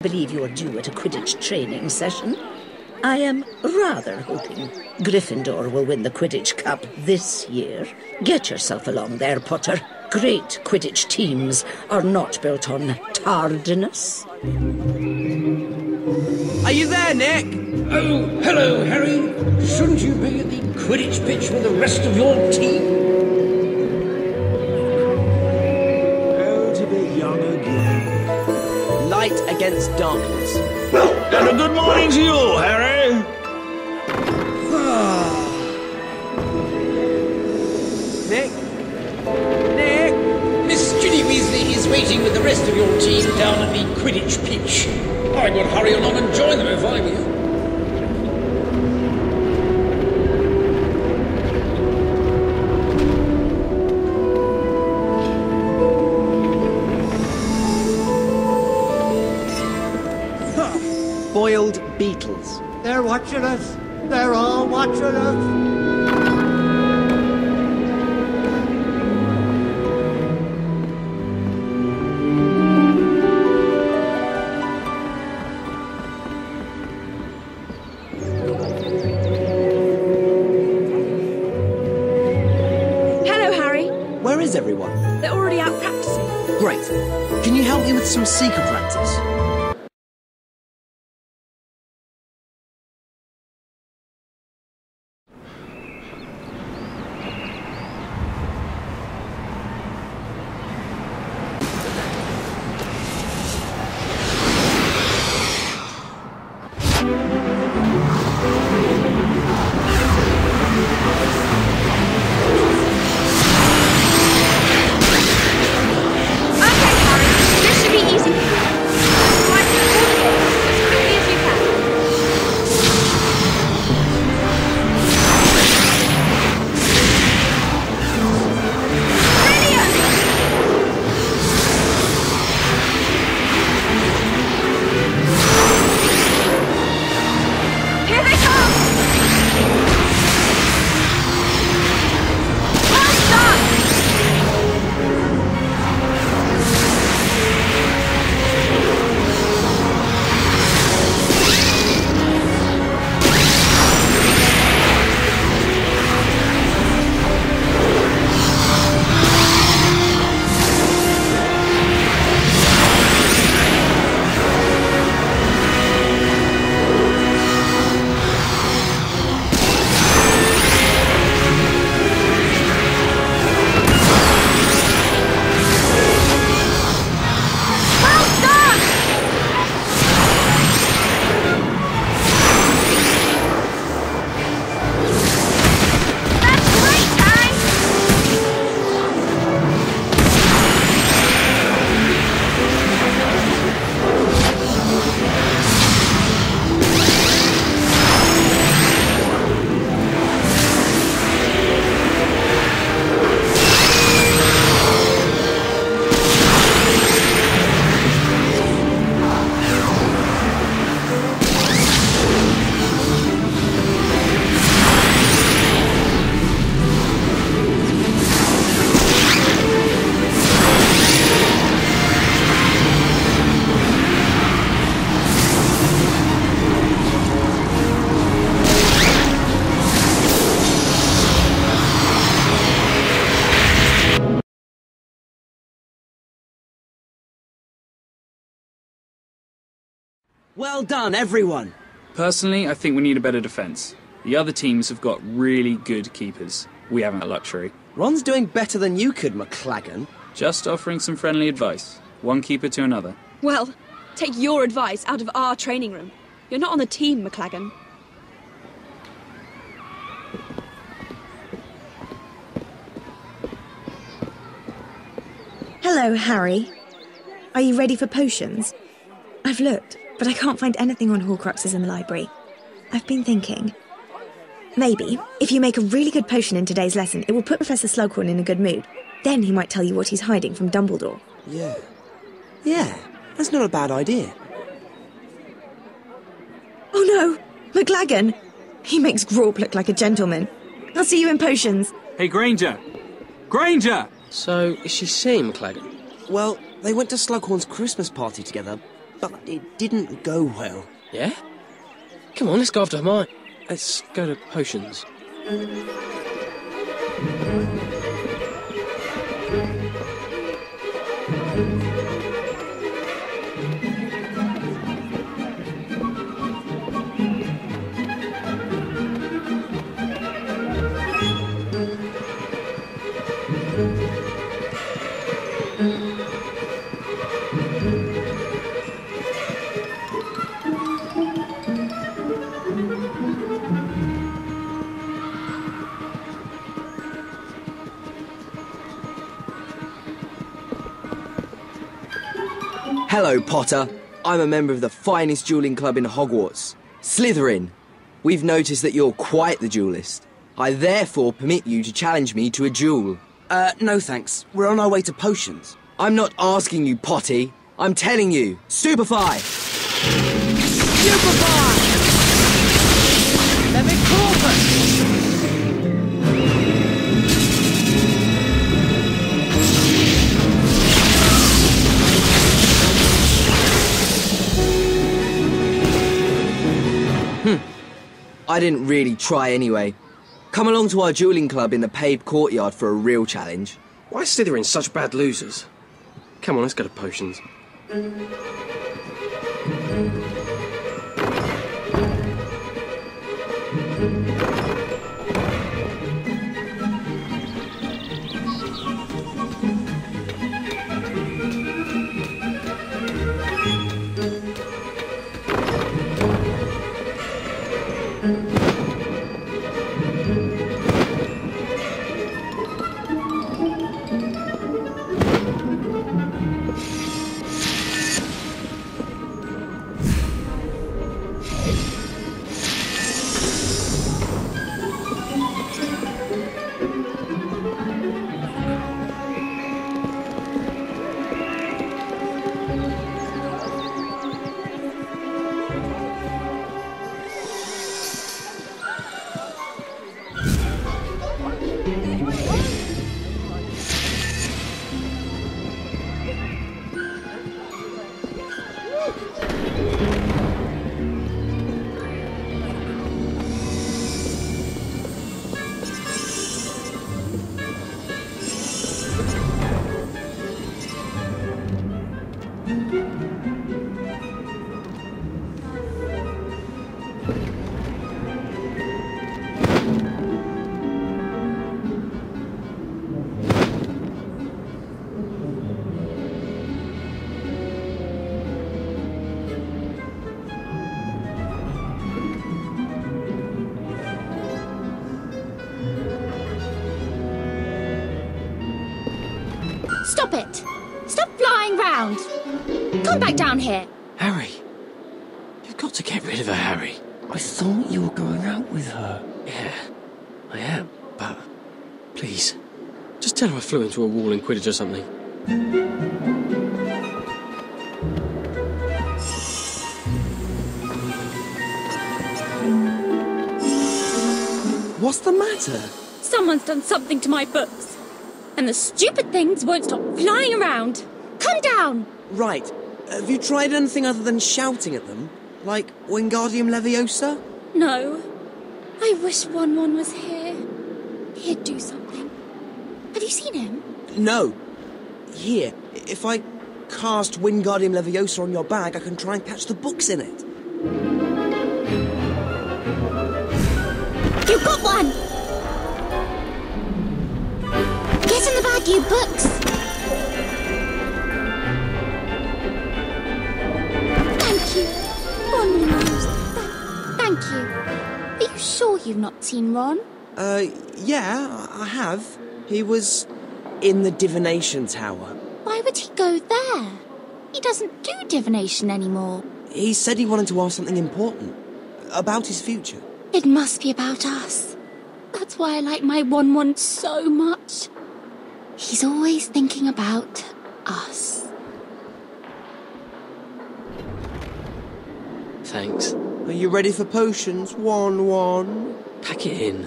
believe you're due at a Quidditch training session. I am rather hoping Gryffindor will win the Quidditch Cup this year. Get yourself along there, Potter. Great Quidditch teams are not built on tardiness. Are you there, Nick? Oh, hello, Harry. Shouldn't you be at the Quidditch pitch with the rest of your team? Against darkness. And a good morning to you, Harry. Nick? Nick? Miss Ginny Weasley is waiting with the rest of your team down at the Quidditch pitch. I would hurry along and join them if I were you. They're watching us. They're all watching us. Hello, Harry. Where is everyone? They're already out practicing. Great. Can you help me with some seeker practice? Well done, everyone. Personally, I think we need a better defence. The other teams have got really good keepers. We haven't a luxury. Ron's doing better than you could, McLaggen. Just offering some friendly advice. One keeper to another. Well, take your advice out of our training room. You're not on the team, McLaggen. Hello, Harry. Are you ready for potions? I've looked, but I can't find anything on Horcruxes in the library. I've been thinking. Maybe, if you make a really good potion in today's lesson, it will put Professor Slughorn in a good mood. Then he might tell you what he's hiding from Dumbledore. Yeah. Yeah, that's not a bad idea. Oh no! McLaggen! He makes Grawp look like a gentleman. I'll see you in potions. Hey, Granger! Granger! So, is she seeing McLaggen? Well, they went to Slughorn's Christmas party together, but it didn't go well. Yeah? Come on, let's go after Hermione. Let's go to potions. Hello, Potter. I'm a member of the finest dueling club in Hogwarts, Slytherin. We've noticed that you're quite the duelist. I therefore permit you to challenge me to a duel. Uh, no thanks. We're on our way to potions. I'm not asking you, Potty. I'm telling you. Stupefy! Stupefy! I didn't really try anyway. Come along to our dueling club in the paved courtyard for a real challenge. Why are Slytherin such bad losers? Come on, let's go to potions. Mm-hmm. Stop it! Stop flying round! Come back down here! Harry! You've got to get rid of her, Harry. I thought you were going out with her. Yeah, I am, but please, just tell her I flew into a wall in Quidditch or something. What's the matter? Someone's done something to my books. And the stupid things won't stop flying around. Come down! Right. Have you tried anything other than shouting at them? Like Wingardium Leviosa? No. I wish Won-Won was here. He'd do something. Have you seen him? No. Here, if I cast Wingardium Leviosa on your bag, I can try and catch the books in it. You've got one! Get in the bag, you books! Thank you. Are you sure you've not seen Ron? Uh, yeah, I have. He was in the divination tower. Why would he go there? He doesn't do divination anymore. He said he wanted to ask something important about his future. It must be about us. That's why I like my Won-Won so much. He's always thinking about us. Thanks. Are you ready for potions? Won, Won. Pack it in.